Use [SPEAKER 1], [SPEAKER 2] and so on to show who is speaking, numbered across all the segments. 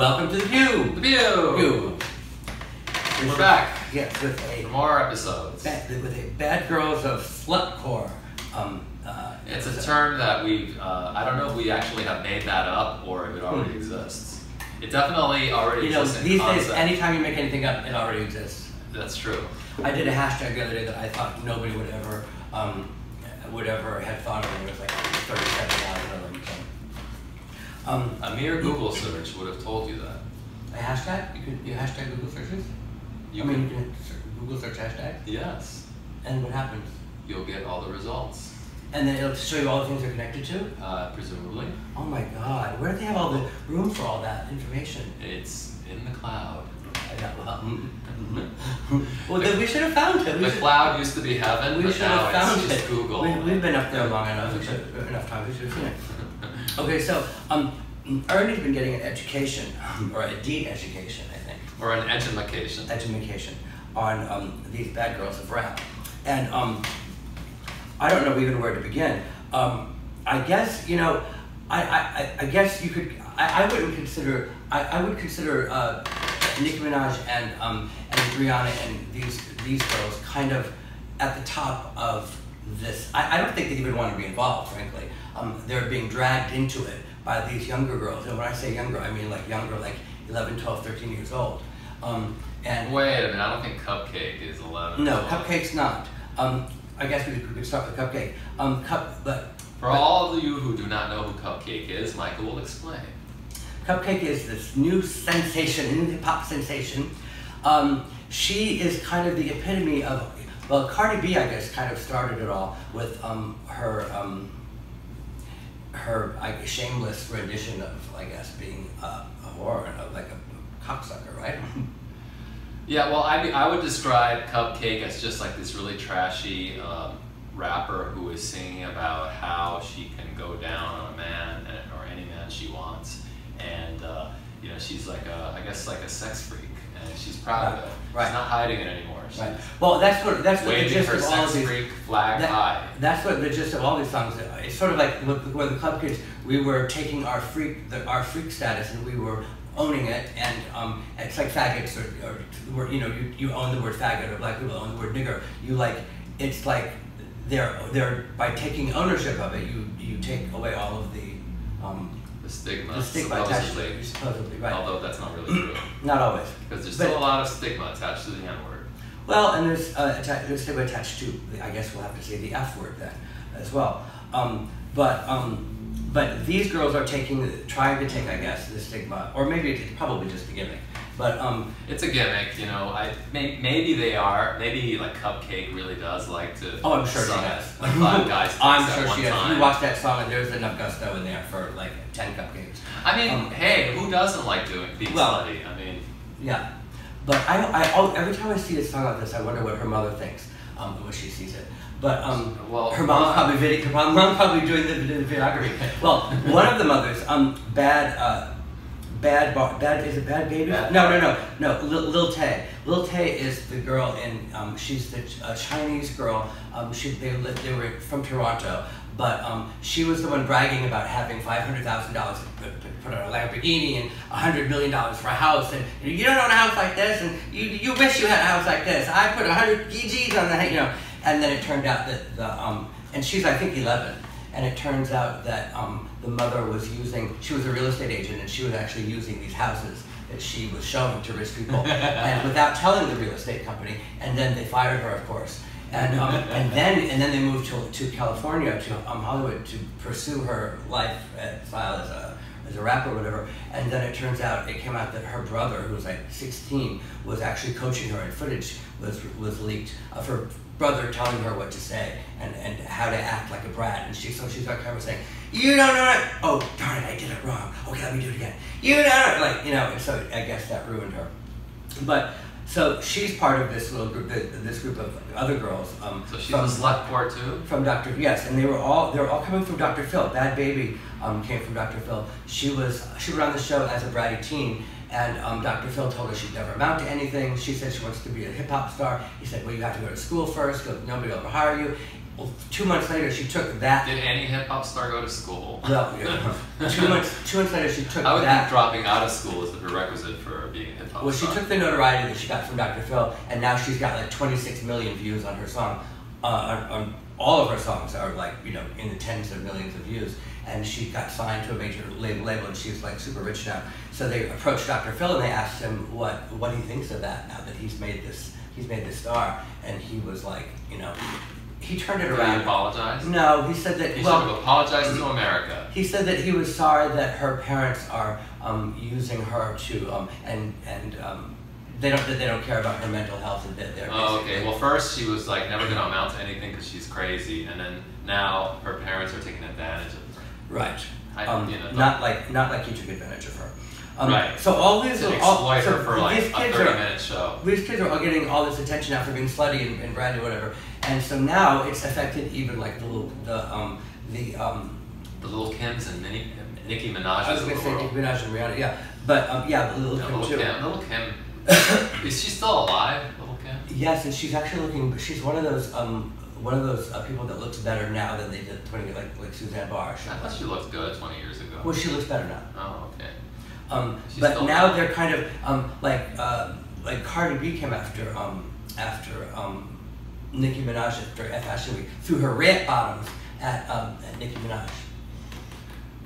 [SPEAKER 1] Welcome to the Pee-ew.
[SPEAKER 2] The Pee-ew.
[SPEAKER 1] Pee-ew.
[SPEAKER 2] We're back
[SPEAKER 1] Yes, with a
[SPEAKER 2] more episodes.
[SPEAKER 1] bad, with a Bad Girls of Slutcore. Um, uh,
[SPEAKER 2] It's a term that we've, uh, I don't know if we actually have made that up or if it already
[SPEAKER 1] Hmm.
[SPEAKER 2] exists. It definitely already
[SPEAKER 1] You know,
[SPEAKER 2] exists
[SPEAKER 1] these days,
[SPEAKER 2] concept.
[SPEAKER 1] anytime you make anything up, it already exists.
[SPEAKER 2] That's true.
[SPEAKER 1] I did a hashtag the other day that I thought nobody would ever, um, would ever have thought of. It was like thirty-seven thousand of them. So. Um,
[SPEAKER 2] A mere Google search would have told you that.
[SPEAKER 1] a hashtag? You could you hashtag Google searches?
[SPEAKER 2] You
[SPEAKER 1] I mean,
[SPEAKER 2] can-
[SPEAKER 1] you can Google search hashtag,
[SPEAKER 2] Yes,
[SPEAKER 1] and what happens?
[SPEAKER 2] you'll get all the results,
[SPEAKER 1] And then it'll show you all the things they're connected to.
[SPEAKER 2] uh, presumably.
[SPEAKER 1] Oh my God! Where do they have all the room for all that information?
[SPEAKER 2] It's in the cloud.
[SPEAKER 1] Got- well, well, then we should have found it. We
[SPEAKER 2] The
[SPEAKER 1] should-
[SPEAKER 2] cloud used to be heaven,
[SPEAKER 1] We
[SPEAKER 2] but
[SPEAKER 1] should
[SPEAKER 2] now
[SPEAKER 1] have found
[SPEAKER 2] it's just
[SPEAKER 1] it.
[SPEAKER 2] Google.
[SPEAKER 1] We, we've been up there long enough. Enough time. We should have seen it. Okay, so um, Ernie's been getting an education, or a de-education, I think,
[SPEAKER 2] Or an education.
[SPEAKER 1] education on um, these bad girls of rap, and um, I don't know even where to begin. Um, I guess you know, I, I, I- I guess you could. I, I wouldn't consider. I, I would consider uh, Nicki Minaj and um, and Rihanna and these these girls kind of at the top of this. I, I don't think they even want to be involved, frankly. Um, they're being dragged into it by these younger girls, and when I say younger, I mean like younger, like 11, 12, 13 years old. Um, and
[SPEAKER 2] Wait a minute, I don't think Cupcakke is 11.
[SPEAKER 1] no, Cupcakke's not. Um, I guess we could, we could start with Cupcakke. Um, cup, but
[SPEAKER 2] For
[SPEAKER 1] but
[SPEAKER 2] all of you who do not know who Cupcakke is, Michael will explain.
[SPEAKER 1] Cupcakke is this new sensation, new hip hop sensation. Um, she is kind of the epitome of, well, Cardi B, I guess, kind of started it all with um, her um, her guess, shameless rendition of, I guess, being a, a whore like a cocksucker, right?
[SPEAKER 2] Yeah, well, I, I would describe Cupcakke as just like this really trashy um, rapper who is singing about how she can go down on a man or any man she wants, and uh, you know she's like a I guess like a sex freak, and she's proud of it.
[SPEAKER 1] Right.
[SPEAKER 2] She's not hiding it anymore. She's
[SPEAKER 1] right. Well, that's what that's what the gist
[SPEAKER 2] her
[SPEAKER 1] of all
[SPEAKER 2] sex
[SPEAKER 1] these.
[SPEAKER 2] freak flag
[SPEAKER 1] That-
[SPEAKER 2] high.
[SPEAKER 1] That's what the gist of all these songs. is. It's sort of like with, with the club kids. We were taking our freak, the, our freak status, and we were owning it. And um, it's like faggots, or, or the word, you know, you, you own the word faggot, or black people own the word nigger. You like, it's like they're they're by taking ownership of it, you you take away all of the um,
[SPEAKER 2] The stigma,
[SPEAKER 1] the stigma attached to
[SPEAKER 2] supposedly.
[SPEAKER 1] it. Supposedly, right?
[SPEAKER 2] Although that's not really true,
[SPEAKER 1] Not always.
[SPEAKER 2] because there's
[SPEAKER 1] But-
[SPEAKER 2] still a lot of stigma attached to the N word.
[SPEAKER 1] Well, and there's uh, there's stigma attached to, I guess we'll have to say the F word then, as well. Um, but um, but these girls are taking, trying to take, I guess, the stigma, or maybe it's probably just a gimmick. But um,
[SPEAKER 2] It's a gimmick, you know. I may, maybe they are. Maybe like Cupcakke really does like to.
[SPEAKER 1] oh, I'm sure she does.
[SPEAKER 2] Like five guys.
[SPEAKER 1] I'm sure she does. You watch that song, and there's enough gusto in there for like ten cupcakes.
[SPEAKER 2] I mean,
[SPEAKER 1] Um,
[SPEAKER 2] hey, who doesn't like doing being
[SPEAKER 1] Well-
[SPEAKER 2] slutty? I mean,
[SPEAKER 1] Yeah, but I, I every time I see a song like this, I wonder what her mother thinks um, when she sees it. But um,
[SPEAKER 2] Well,
[SPEAKER 1] her mom's
[SPEAKER 2] mom-
[SPEAKER 1] probably video, her mom- probably doing the, the videography. Well, one of the mothers, um, bad, uh, bad, bar, bad is it Bhad Bhabie?
[SPEAKER 2] Bad
[SPEAKER 1] no, no, no, no. Lil, Lil Tay. Lil Tay is the girl and Um, she's the a Chinese girl. Um, she they lived, they were from Toronto. But um, she was the one bragging about having five hundred thousand dollars put on a Lamborghini and hundred million dollars for a house, and you don't own a house like this, and you, you wish you had a house like this. I put a hundred GGs on that, you know. And then it turned out that the um, and she's I think eleven, and it turns out that um, the mother was using. She was a real estate agent, and she was actually using these houses that she was showing to rich people, and without telling the real estate company. And then they fired her, of course. And, um, and then and then they moved to, to California to um, Hollywood to pursue her life style as a as a rapper or whatever. And then it turns out it came out that her brother, who was like 16, was actually coaching her, and footage was was leaked of her brother telling her what to say and, and how to act like a brat. And she so she's like kind of saying, "You don't know it. Oh darn it, I did it wrong. Okay, let me do it again. You don't know like you know. And so I guess that ruined her. But so she's part of this little group, this group of other girls. Um,
[SPEAKER 2] so she
[SPEAKER 1] from-
[SPEAKER 2] slut whore too.
[SPEAKER 1] from Dr. Yes, and they were all they were all coming from Dr. Phil. Bhad Bhabie um, came from Dr. Phil. She was she was on the show as a bratty teen, and um, Dr. Phil told her she'd never amount to anything. She said she wants to be a hip hop star. He said, well, you have to go to school first. Nobody will ever hire you. well, two months later, she took that.
[SPEAKER 2] Did any hip hop star go to school?
[SPEAKER 1] Well, yeah. two months. Two months later, she took
[SPEAKER 2] I would
[SPEAKER 1] that.
[SPEAKER 2] think dropping out of school is the prerequisite for being a hip hop
[SPEAKER 1] Well, she
[SPEAKER 2] star.
[SPEAKER 1] took the notoriety that she got from Dr. Phil, and now she's got like 26 million views on her song. Uh, on, on all of her songs are like you know in the tens of millions of views, and she got signed to a major label, label, and she's like super rich now. So they approached Dr. Phil and they asked him what what he thinks of that now that he's made this he's made this star, and he was like you know he turned it
[SPEAKER 2] Did he
[SPEAKER 1] around.
[SPEAKER 2] apologize?
[SPEAKER 1] No, he said that
[SPEAKER 2] He
[SPEAKER 1] well,
[SPEAKER 2] should have apologized to America.
[SPEAKER 1] he said that he was sorry that her parents are um, using her to um, and and um, they don't that they don't care about her mental health and that they're
[SPEAKER 2] Oh, okay. Well, first she was like never gonna amount to anything because she's crazy, and then now her parents are taking advantage of.
[SPEAKER 1] Right.
[SPEAKER 2] I-
[SPEAKER 1] Um,
[SPEAKER 2] you know,
[SPEAKER 1] not like not like he took advantage of her. Um,
[SPEAKER 2] Right.
[SPEAKER 1] So all these
[SPEAKER 2] To
[SPEAKER 1] all, so
[SPEAKER 2] for like
[SPEAKER 1] these
[SPEAKER 2] a
[SPEAKER 1] kids
[SPEAKER 2] 30
[SPEAKER 1] are these kids are all getting all this attention after being slutty and, and bratty whatever, and so now it's affected even like the little the um the um
[SPEAKER 2] The little Kims and Nicki, Nicki
[SPEAKER 1] I was gonna
[SPEAKER 2] the
[SPEAKER 1] say. Nicki Minaj and Rihanna, yeah, but um yeah, the little
[SPEAKER 2] Yeah,
[SPEAKER 1] Kim
[SPEAKER 2] little
[SPEAKER 1] too.
[SPEAKER 2] Kim. Little Kim. Is she still alive, Little Kim?
[SPEAKER 1] Yes, and she's actually looking. She's one of those um one of those uh, people that looks better now than they did twenty like like Suzanne Bartsch.
[SPEAKER 2] I thought she looked good 20 years ago.
[SPEAKER 1] Well, she looks better now.
[SPEAKER 2] Oh, okay.
[SPEAKER 1] Um, but now
[SPEAKER 2] alive.
[SPEAKER 1] they're kind of um like uh, like Cardi B came after um after um Nicki Minaj after Fashion Week threw her red bottoms at um at Nicki Minaj.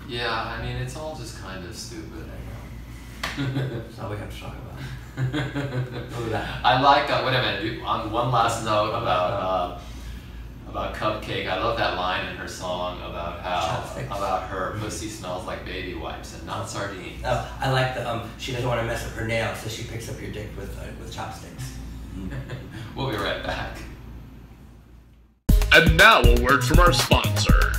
[SPEAKER 2] Yeah, I mean, it's all just kind of stupid.
[SPEAKER 1] That's all we have to talk about.
[SPEAKER 2] I like. Uh, wait a minute. On one last note about uh, about Cupcakke, I love that line in her song about how about her pussy smells like baby wipes and not sardines.
[SPEAKER 1] Oh, I like the um. She doesn't want to mess up her nails, so she picks up your dick with uh, with chopsticks.
[SPEAKER 2] we'll be right back.
[SPEAKER 3] And now a word from our sponsor.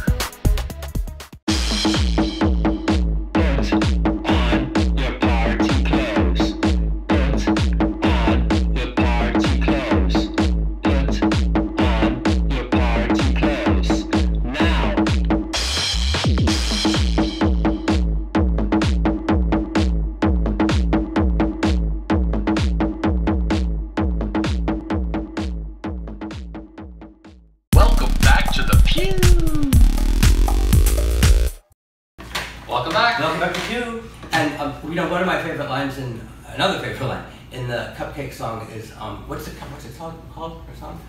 [SPEAKER 1] Another favorite line in the Cupcakke song is um, what's it what's it called called her song?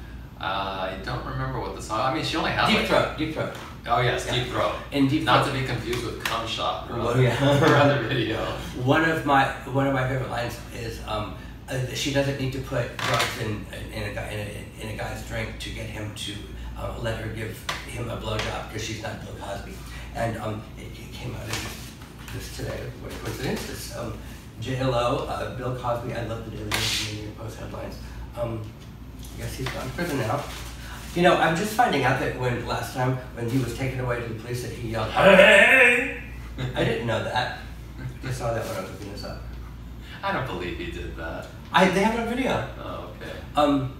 [SPEAKER 2] Uh, I don't remember what the song. I mean, she only has
[SPEAKER 1] Deep
[SPEAKER 2] like.
[SPEAKER 1] Throat. Deep Throat.
[SPEAKER 2] Oh yes,
[SPEAKER 1] Yeah.
[SPEAKER 2] Deep Throat.
[SPEAKER 1] In Deep
[SPEAKER 2] Not
[SPEAKER 1] Throat.
[SPEAKER 2] to be confused with Cum Shot. Her,
[SPEAKER 1] Well, yeah.
[SPEAKER 2] her other video.
[SPEAKER 1] One of my one of my favorite lines is um, uh, she doesn't need to put drugs in in a guy in a, in a guy's drink to get him to uh, let her give him a blowjob because she's not Bill Cosby. And um, it, it came out in this today. What coincidence! It's um, J Lo, uh, Bill Cosby. I love the Daily News and the New York Post headlines. Um, I guess he's gone to prison now. You know, I'm just finding out that when last time when he was taken away to the police that he yelled, "Hey!" I didn't know that. I saw that when I was looking this up.
[SPEAKER 2] I don't believe he did that.
[SPEAKER 1] I they have it on video.
[SPEAKER 2] Oh, okay.
[SPEAKER 1] Um,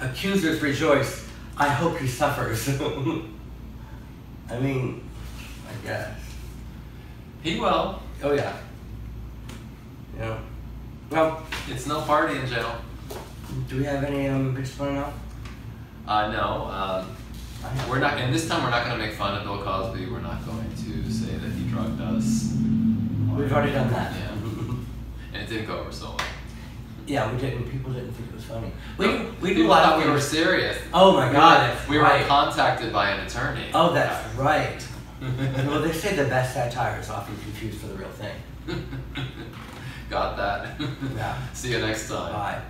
[SPEAKER 1] accusers rejoice. I hope he suffers. I mean, I guess.
[SPEAKER 2] He will.
[SPEAKER 1] Oh yeah. Yeah. Well,
[SPEAKER 2] It's no party in jail.
[SPEAKER 1] do we have any um bitches want to know?
[SPEAKER 2] Uh, no. Um, we're not. And this time, we're not going to make fun of Bill Cosby. We're not going to say that he drugged us.
[SPEAKER 1] We've already done that.
[SPEAKER 2] Yeah. And it didn't go over so well.
[SPEAKER 1] Yeah, we didn't. People didn't think it was funny. We
[SPEAKER 2] No,
[SPEAKER 1] we
[SPEAKER 2] people thought we were serious.
[SPEAKER 1] Oh my
[SPEAKER 2] We
[SPEAKER 1] God,
[SPEAKER 2] were-
[SPEAKER 1] that's
[SPEAKER 2] we were
[SPEAKER 1] right.
[SPEAKER 2] contacted by an attorney.
[SPEAKER 1] Oh, that's right. well, they say the best satire is often confused for the real thing.
[SPEAKER 2] Got that.
[SPEAKER 1] Yeah.
[SPEAKER 2] See you next time.
[SPEAKER 1] Bye.